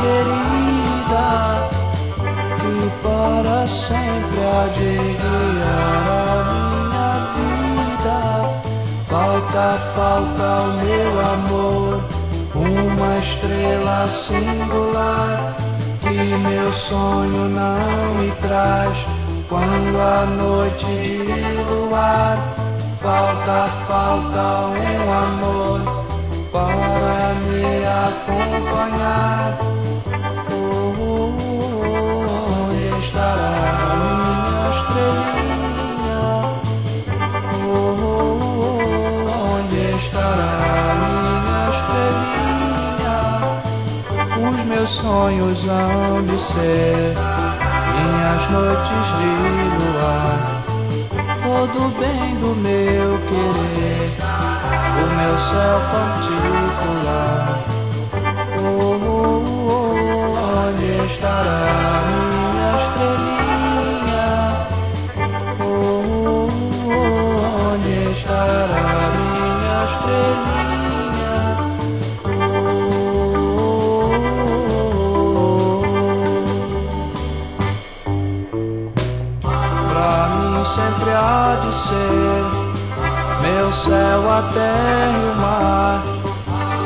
querida que para sempre há de guiar a minha vida. Falta, falta o meu amor, uma estrela singular que meu sonho não me traz quando a noite de luar falta, falta um amor para me acompanhar. Sonhos hão de ser. Minhas noites de luar. Todo bem do meu querer, o meu céu particular. Oh, oh, oh, onde estará minha ser meu céu, a terra e o mar,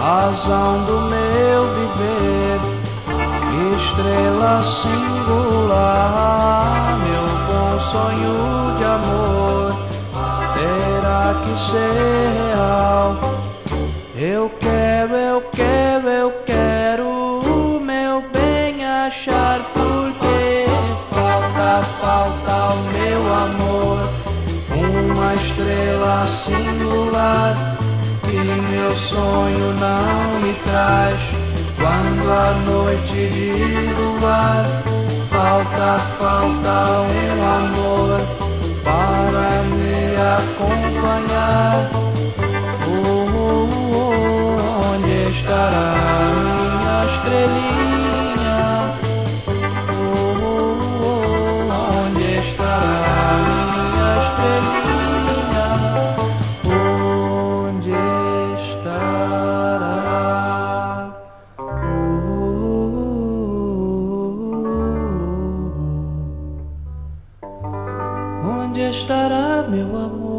razão do meu viver, estrela singular, meu bom sonho de amor terá que ser real. Eu quero, eu quero, eu quero o meu bem achar estrela singular que meu sonho não me traz. Quando a noite de luar falta, falta um amor para me acompanhar. Oh, oh, oh, onde estará estará meu amor?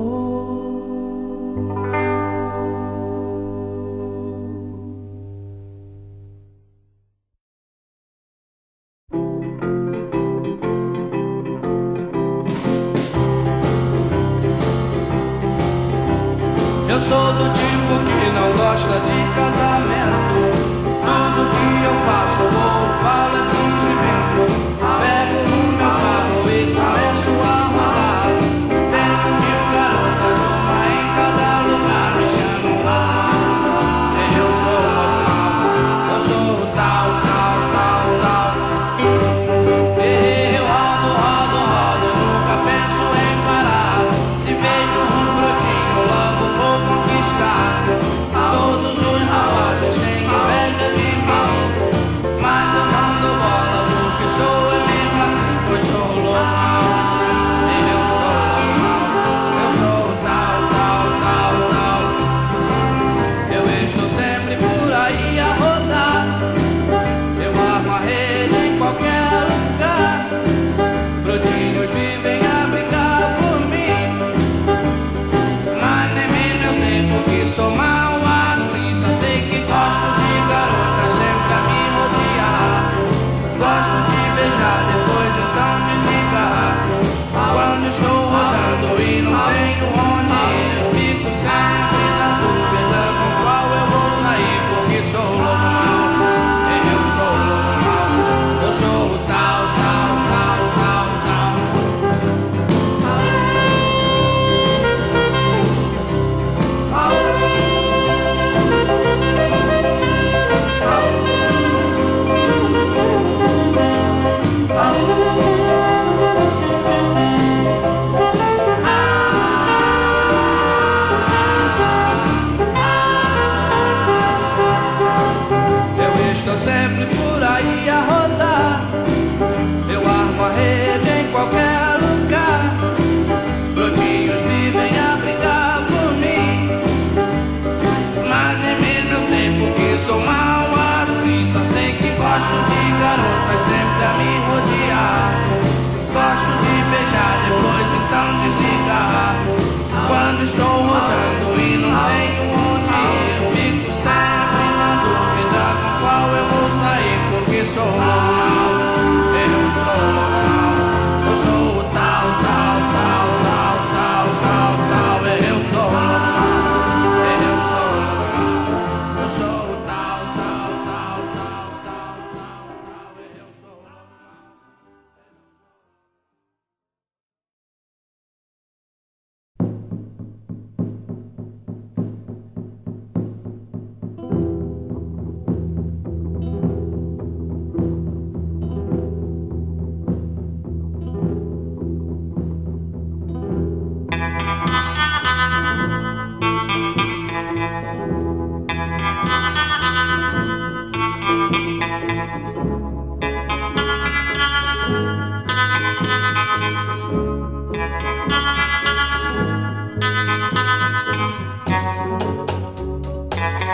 garota sempre a.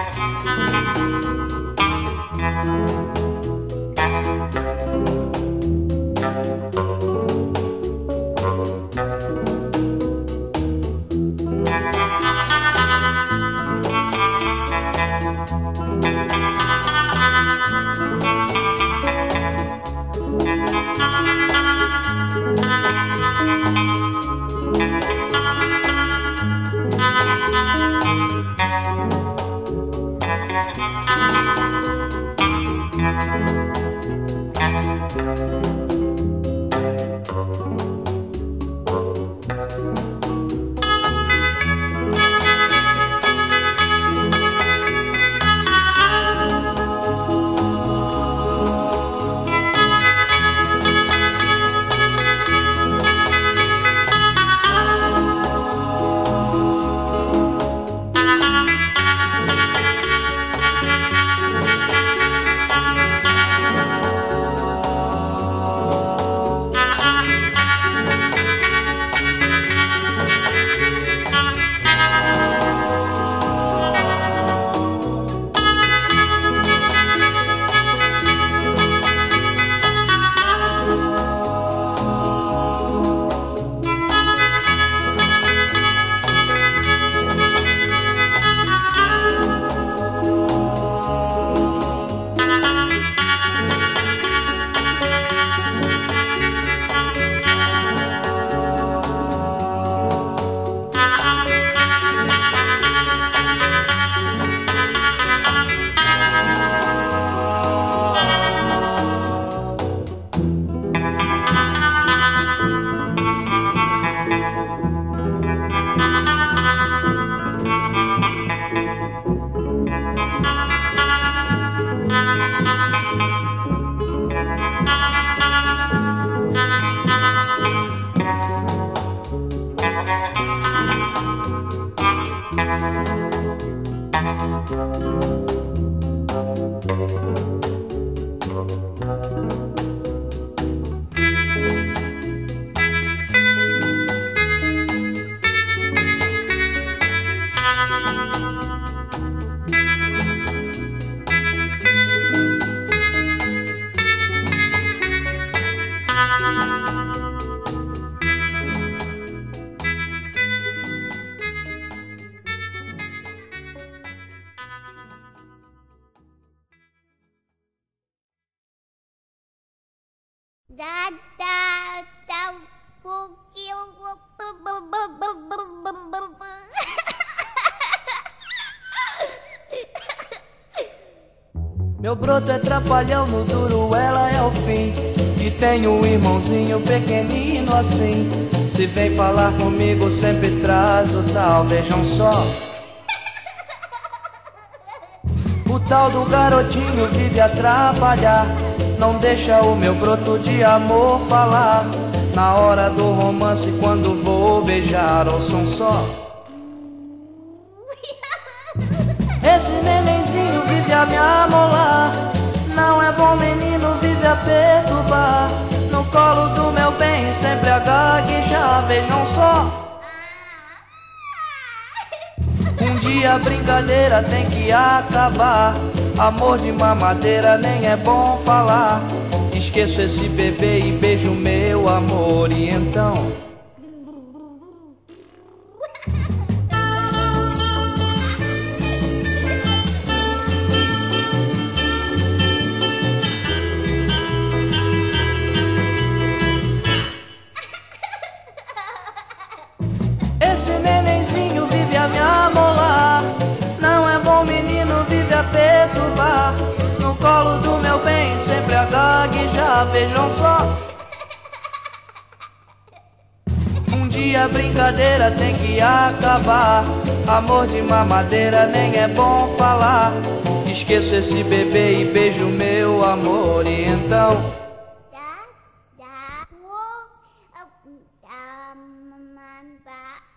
Thank Música Meu broto é trapalhão, no duro ela é o fim. E tenho um irmãozinho pequenino assim. Se vem falar comigo, sempre traz o tal, vejam só. O tal do garotinho vive a trabalhar. Não deixa o meu broto de amor falar. Na hora do romance, quando vou beijar, ouçam só. Esse me amolar. Não é bom menino, vive a perturbar. No colo do meu bem, sempre a gaguejar. Vejam só. Um dia a brincadeira tem que acabar. Amor de mamadeira nem é bom falar. Esqueço esse bebê e beijo meu amor. E então. vejam só. Um dia brincadeira tem que acabar. Amor de mamadeira nem é bom falar. Esqueço esse bebê e beijo meu amor. E então. that.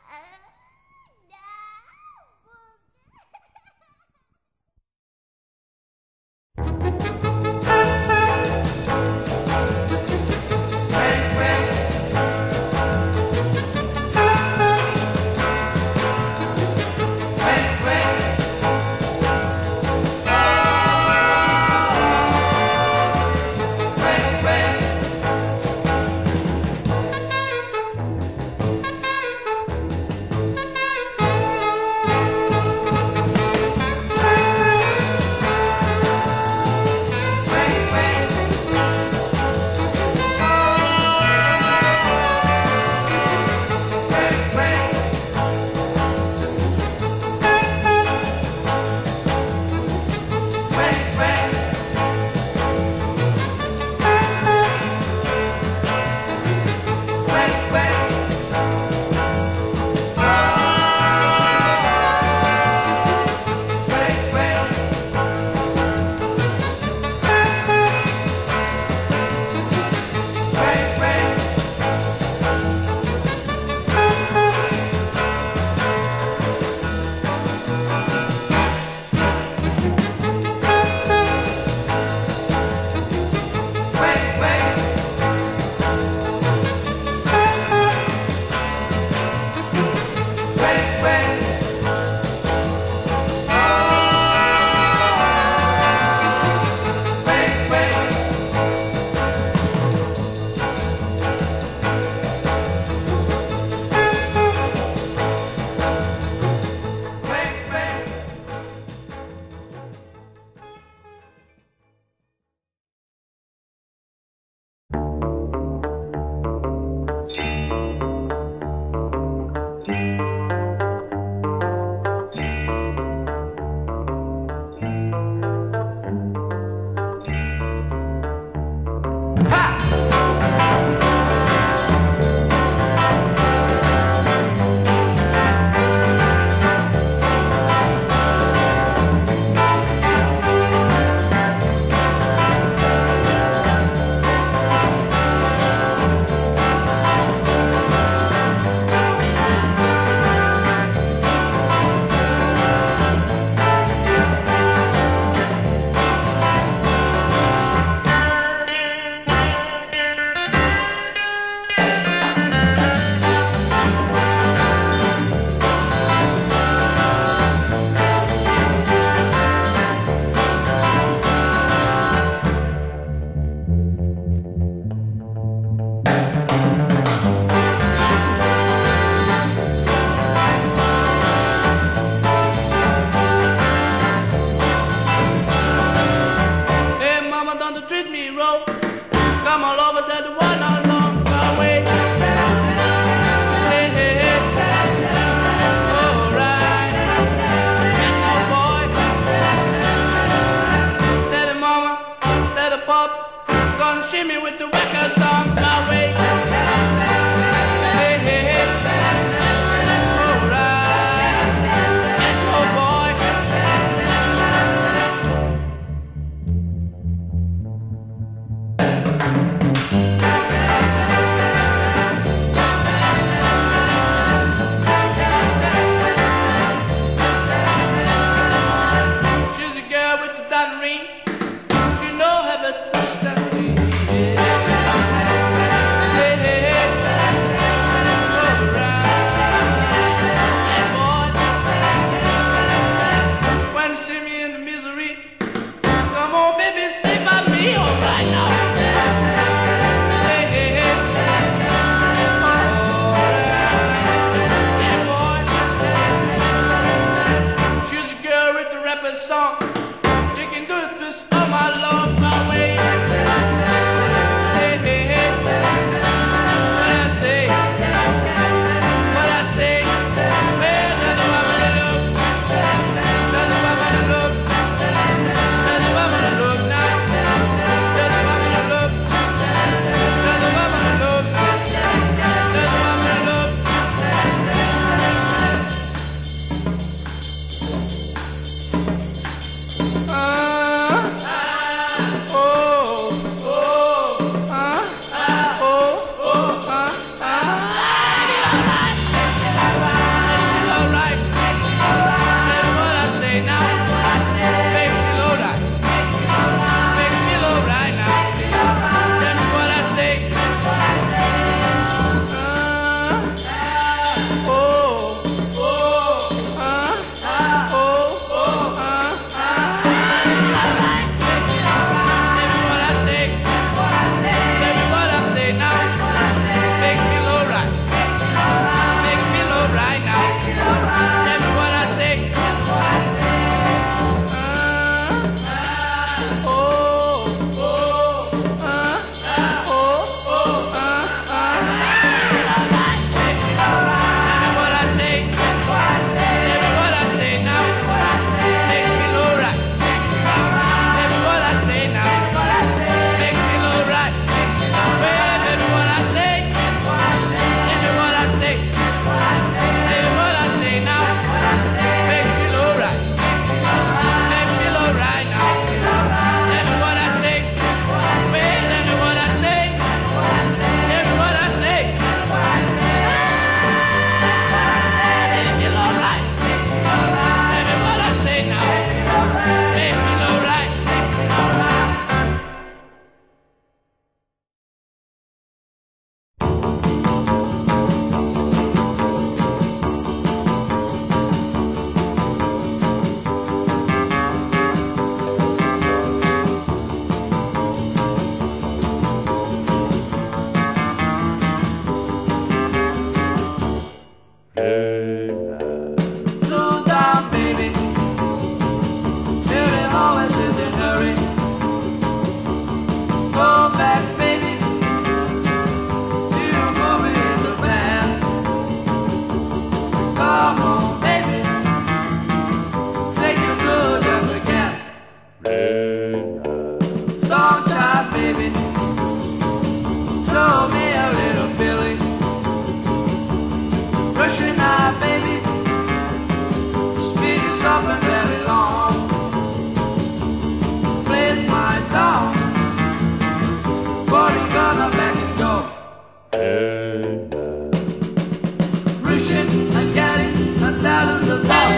solution. I got it, I thought of the bar.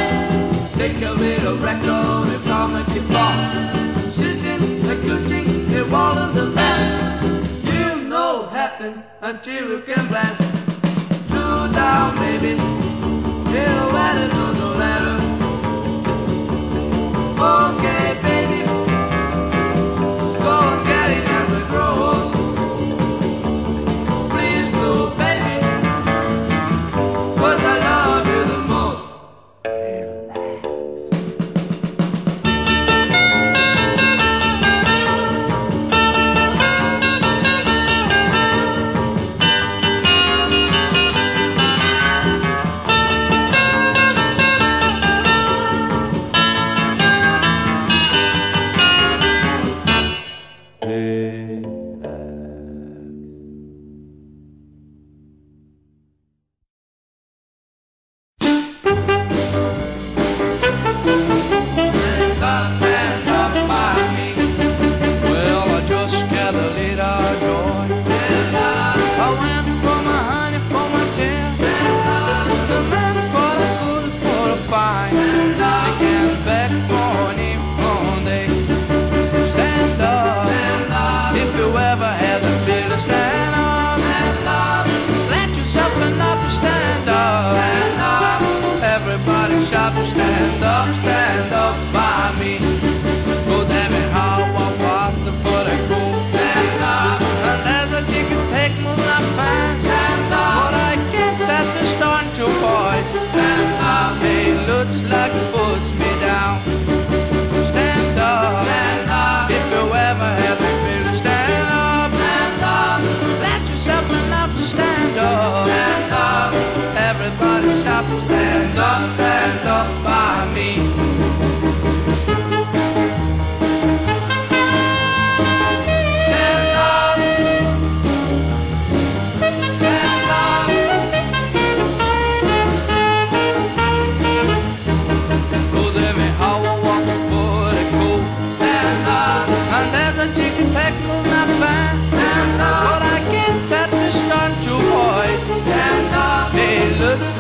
Take a little record and come at your bar. Sitting and coaching and wall of the band. You know happen until you can blast. Two down, baby. Here, I don't letter. Okay, baby.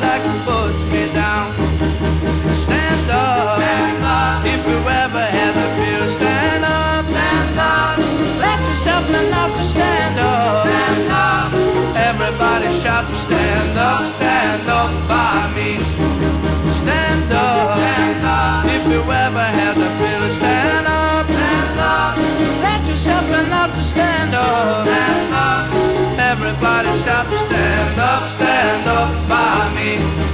like me down. Stand up. If you ever had stand up. Let yourself enough to stand up. Everybody shout, stand up, stand up by me. Stand up. If you ever had stand up. Let yourself enough to stand up. Everybody shout, stand up, stand up me.